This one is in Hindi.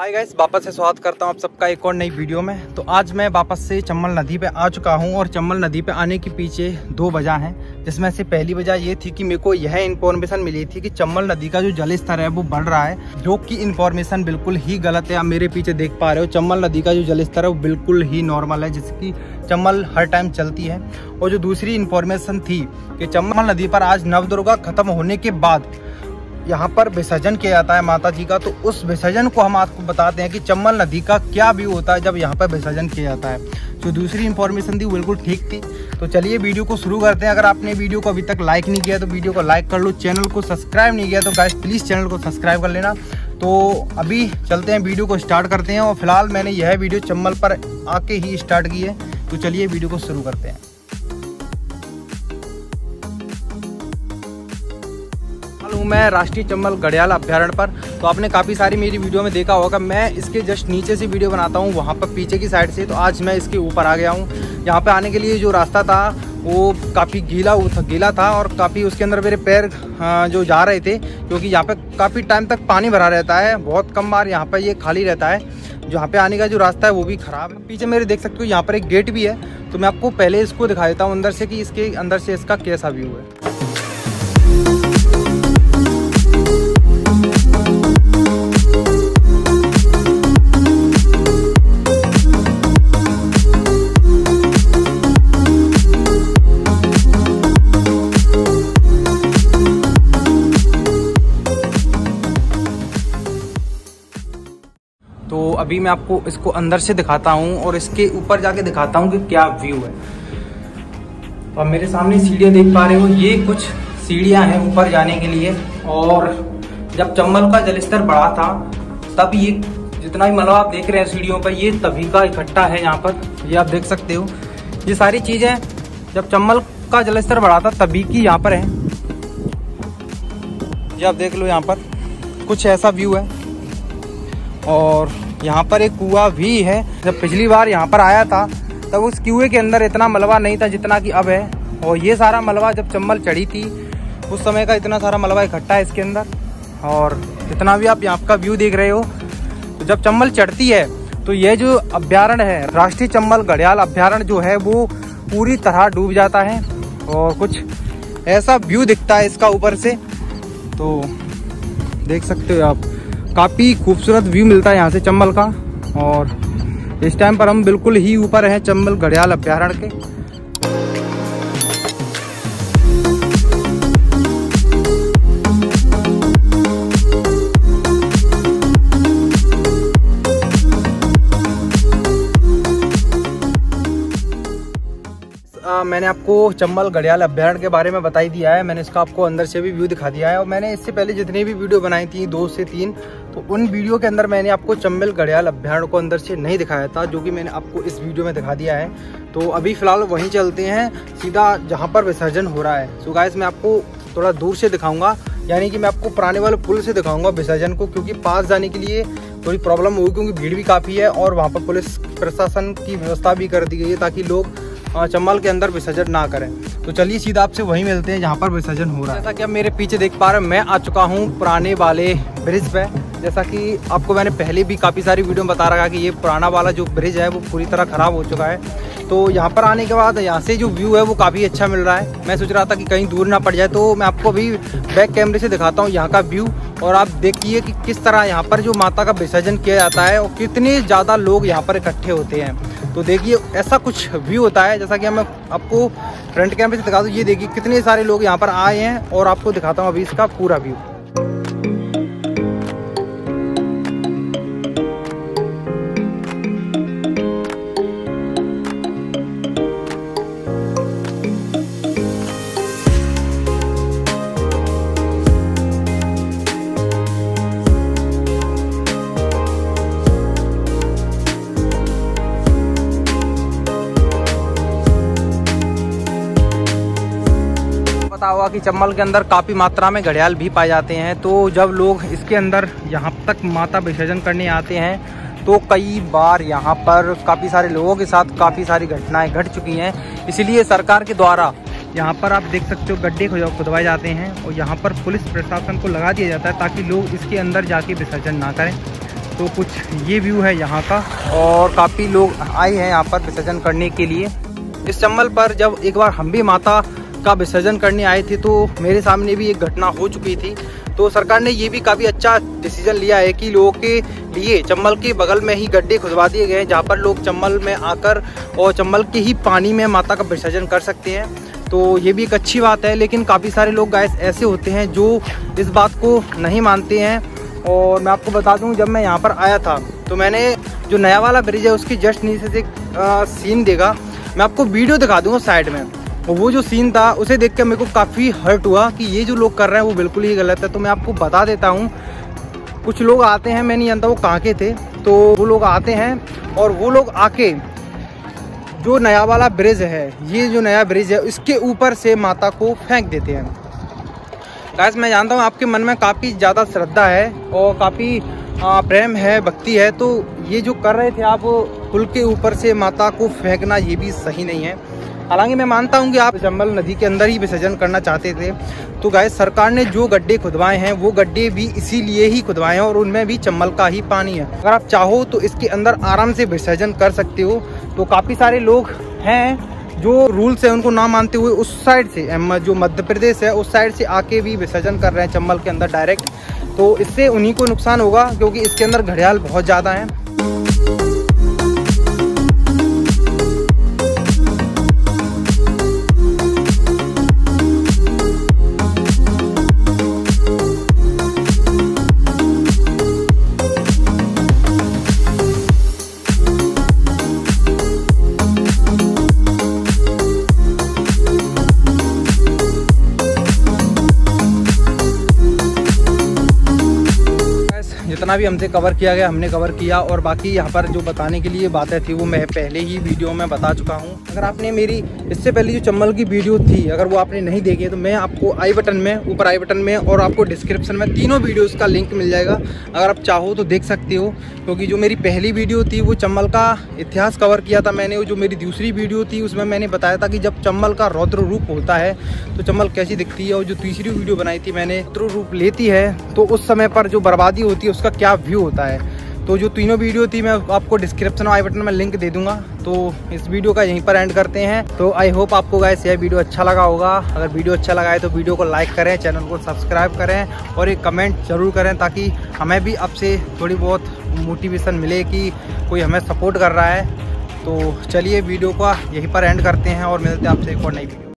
हाय गाइस वापस से स्वागत करता हूँ आप सबका एक और नई वीडियो में। तो आज मैं वापस से चम्बल नदी पे आ चुका हूँ और चम्बल नदी पे आने के पीछे दो वजह हैं, जिसमें से पहली वजह ये थी कि मेरे को यह इन्फॉर्मेशन मिली थी कि चम्बल नदी का जो जल स्तर है वो बढ़ रहा है, जो कि इन्फॉर्मेशन बिल्कुल ही गलत है। आप मेरे पीछे देख पा रहे हो चम्बल नदी का जो जल स्तर है वो बिल्कुल ही नॉर्मल है, जिसकी चम्बल हर टाइम चलती है। और जो दूसरी इन्फॉर्मेशन थी कि चम्बल नदी पर आज नवदुर्गा खत्म होने के बाद यहाँ पर विसर्जन किया जाता है माता जी का तो उस विसर्जन को हम आपको बताते हैं कि चम्बल नदी का क्या व्यू होता है जब यहाँ पर विसर्जन किया जाता है। जो दूसरी इन्फॉर्मेशन थी बिल्कुल ठीक थी। तो चलिए वीडियो को शुरू करते हैं। अगर आपने वीडियो को अभी तक लाइक नहीं किया तो वीडियो को लाइक कर लो। चैनल को सब्सक्राइब नहीं किया तो गाइस प्लीज़ चैनल को सब्सक्राइब कर लेना। तो अभी चलते हैं वीडियो को स्टार्ट करते हैं। और फ़िलहाल मैंने यह वीडियो चम्बल पर आके ही स्टार्ट की है। तो चलिए वीडियो को शुरू करते हैं। मैं राष्ट्रीय चंबल गढ़ियाल अभ्यारण पर। तो आपने काफ़ी सारी मेरी वीडियो में देखा होगा, मैं इसके जस्ट नीचे से वीडियो बनाता हूँ, वहाँ पर पीछे की साइड से। तो आज मैं इसके ऊपर आ गया हूँ। यहाँ पर आने के लिए जो रास्ता था, वो काफ़ी गीला था गीला था और काफ़ी उसके अंदर मेरे पैर जो जा रहे थे, क्योंकि यहाँ पे काफ़ी टाइम तक पानी भरा रहता है, बहुत कम बार यहाँ पर ये खाली रहता है। जहाँ पे आने का जो रास्ता है, वो भी ख़राब है। पीछे मेरे देख सकते हो, यहाँ पर एक गेट भी है। तो मैं आपको पहले इसको दिखा देता हूँ अंदर से कि इसके, अंदर से इसका कैसा व्यू है। तो अभी मैं आपको इसको अंदर से दिखाता हूँ और इसके ऊपर जाके दिखाता हूँ कि क्या व्यू है। अब मेरे सामने सीढ़ियाँ देख पा रहे हो, ये कुछ सीढ़ियाँ हैं ऊपर जाने के लिए। और जब चंबल का जलस्तर बढ़ा था, तब ये जितना भी मलबा आप देख रहे हैं सीढ़ियों पर, ये तभी का इकट्ठा है यहाँ पर। ये आप देख सकते हो। ये सारी चीज़ें जब चंबल का जलस्तर बढ़ा था, तभी की यहाँ पर है। ये आप देख लो यहाँ पर। कुछ ऐसा व्यू है। और यहाँ पर एक कुआ भी है। जब पिछली बार यहाँ पर आया था, तब उस कुएँ के अंदर इतना मलबा नहीं था जितना कि अब है। और ये सारा मलबा जब चम्बल चढ़ी थी, उस समय का इतना सारा मलबा इकट्ठा है इसके अंदर। और जितना भी आप यहाँ का व्यू देख रहे हो तो जब चम्बल चढ़ती है तो ये जो अभ्यारण है, राष्ट्रीय चम्बल घड़ियाल अभ्यारण जो है, वो पूरी तरह डूब जाता है। और कुछ ऐसा व्यू दिखता है इसका ऊपर से। तो देख सकते हो आप। काफ़ी खूबसूरत व्यू मिलता है यहाँ से चंबल का। और इस टाइम पर हम बिल्कुल ही ऊपर हैं चंबल घड़ियाल अभ्यारण्य के। मैंने आपको चंबल घड़ियाल अभ्यारण के बारे में बताई दिया है। मैंने इसका आपको अंदर से भी व्यू दिखा दिया है। और मैंने इससे पहले जितनी भी वीडियो बनाई थी, दो से तीन तो उन वीडियो के अंदर मैंने आपको चंबल घड़ियाल अभ्यारण्य को अंदर से नहीं दिखाया था, जो कि मैंने आपको इस वीडियो में दिखा दिया है। तो अभी फ़िलहाल वहीं चलते हैं। सीधा जहाँ पर विसर्जन हो रहा है। सो गाइस मैं आपको थोड़ा दूर से दिखाऊँगा। यानी कि मैं आपको पुराने वाले पुल से दिखाऊँगा विसर्जन को, क्योंकि पास जाने के लिए थोड़ी प्रॉब्लम होगी, क्योंकि भीड़ भी काफ़ी है और वहाँ पर पुलिस प्रशासन की व्यवस्था भी कर दी गई है ताकि लोग चम्बल के अंदर विसर्जन ना करें। तो चलिए सीधा आपसे वहीं मिलते हैं जहाँ पर विसर्जन हो रहा है। जैसा कि आप मेरे पीछे देख पा रहे हैं, मैं आ चुका हूँ पुराने वाले ब्रिज पे। जैसा कि आपको मैंने पहले भी काफ़ी सारी वीडियो में बता रखा कि ये पुराना वाला जो ब्रिज है, वो पूरी तरह ख़राब हो चुका है। तो यहाँ पर आने के बाद यहाँ से जो व्यू है, वो काफ़ी अच्छा मिल रहा है। मैं सोच रहा था कि कहीं दूर ना पड़ जाए तो मैं आपको अभी बैक कैमरे से दिखाता हूँ यहाँ का व्यू। और आप देखिए कि किस तरह यहाँ पर जो माता का विसर्जन किया जाता है और कितने ज़्यादा लोग यहाँ पर इकट्ठे होते हैं। तो देखिए, ऐसा कुछ व्यू होता है, जैसा कि मैं आपको फ्रंट कैमरे से दिखा दूँ, ये देखिए कितने सारे लोग यहाँ पर आए हैं और आपको दिखाता हूँ अभी इसका पूरा व्यू कि चम्बल के अंदर काफ़ी मात्रा में घड़ियाल भी पाए जाते हैं। तो जब लोग इसके अंदर यहाँ तक माता विसर्जन करने आते हैं तो कई बार यहाँ पर काफ़ी सारे लोगों के साथ काफ़ी सारी घटनाएँ घट चुकी हैं। इसीलिए सरकार के द्वारा यहाँ पर आप देख सकते हो गड्ढे खुदवाए जाते हैं और यहाँ पर पुलिस प्रशासन को लगा दिया जाता है ताकि लोग इसके अंदर जाके विसर्जन ना करें। तो कुछ ये व्यू है यहाँ का और काफ़ी लोग आए हैं यहाँ पर विसर्जन करने के लिए। इस चम्बल पर जब एक बार हम भी माता का विसर्जन करने आए थे तो मेरे सामने भी एक घटना हो चुकी थी। तो सरकार ने ये भी काफ़ी अच्छा डिसीज़न लिया है कि लोगों के लिए चम्बल के बगल में ही गड्ढे खुदवा दिए गए हैं, जहाँ पर लोग चम्बल में आकर और चम्बल के ही पानी में माता का विसर्जन कर सकते हैं। तो ये भी एक अच्छी बात है, लेकिन काफ़ी सारे लोग गाय ऐसे होते हैं जो इस बात को नहीं मानते हैं। और मैं आपको बता दूँ, जब मैं यहाँ पर आया था तो मैंने जो नया वाला ब्रिज है, उसकी जस्ट नीचे से एक सीन देगा मैं आपको वीडियो दिखा दूँगा साइड में। और वो जो सीन था, उसे देख कर मेरे को काफ़ी हर्ट हुआ कि ये जो लोग कर रहे हैं, वो बिल्कुल ही गलत है। तो मैं आपको बता देता हूँ, कुछ लोग आते हैं, मैं नहीं जानता वो कहाँ के थे। तो वो लोग आते हैं और वो लोग आके जो नया वाला ब्रिज है, ये जो नया ब्रिज है इसके ऊपर से माता को फेंक देते हैं। गैस मैं जानता हूँ, आपके मन में काफ़ी ज़्यादा श्रद्धा है और काफ़ी प्रेम है, भक्ति है। तो ये जो कर रहे थे आप पुल के ऊपर से माता को फेंकना ये भी सही नहीं है। हालाँकि मैं मानता हूँ कि आप चंबल नदी के अंदर ही विसर्जन करना चाहते थे। तो गाय सरकार ने जो गड्ढे खुदवाए हैं, वो गड्ढे भी इसीलिए ही खुदवाए हैं और उनमें भी चंबल का ही पानी है। अगर आप चाहो तो इसके अंदर आराम से विसर्जन कर सकते हो। तो काफ़ी सारे लोग हैं जो रूल्स है, उनको ना मानते हुए उस साइड से जो मध्य प्रदेश है, उस साइड से आके भी विसर्जन कर रहे हैं चंबल के अंदर डायरेक्ट तो इससे उन्हीं को नुकसान होगा, क्योंकि इसके अंदर घड़ियाल बहुत ज़्यादा हैं। जितना भी हमसे कवर किया गया, हमने कवर किया और बाकी यहाँ पर जो बताने के लिए बातें थी वो मैं पहले ही वीडियो में बता चुका हूँ। अगर आपने मेरी, इससे पहले जो चम्बल की वीडियो थी, अगर वो आपने नहीं देखी तो मैं आपको आई बटन में, ऊपर आई बटन में और आपको डिस्क्रिप्शन में तीनों वीडियोज़ का लिंक मिल जाएगा। अगर आप चाहो तो देख सकते हो, क्योंकि जो मेरी पहली वीडियो थी, वो चम्बल का इतिहास कवर किया था मैंने जो मेरी दूसरी वीडियो थी, उसमें मैंने बताया था कि जब चम्बल का रौद्र रूप होता है तो चम्बल कैसी दिखती है और जो तीसरी वीडियो बनाई थी मैंने, रौद्र रूप लेती है तो उस समय पर जो बर्बादी होती है, उसका क्या व्यू होता है? तो जो तीनों वीडियो थी, मैं आपको डिस्क्रिप्शन और आई बटन में लिंक दे दूँगा। तो इस वीडियो का यहीं पर एंड करते हैं। तो आई होप आपको गाइस यह वीडियो अच्छा लगा होगा। अगर वीडियो अच्छा लगा है तो वीडियो को लाइक करें चैनल को सब्सक्राइब करें और एक कमेंट ज़रूर करें ताकि हमें भी आपसे थोड़ी बहुत मोटिवेशन मिले कि कोई हमें सपोर्ट कर रहा है। तो चलिए वीडियो का यहीं पर एंड करते हैं और मिलते हैं आपसे एक और नई वीडियो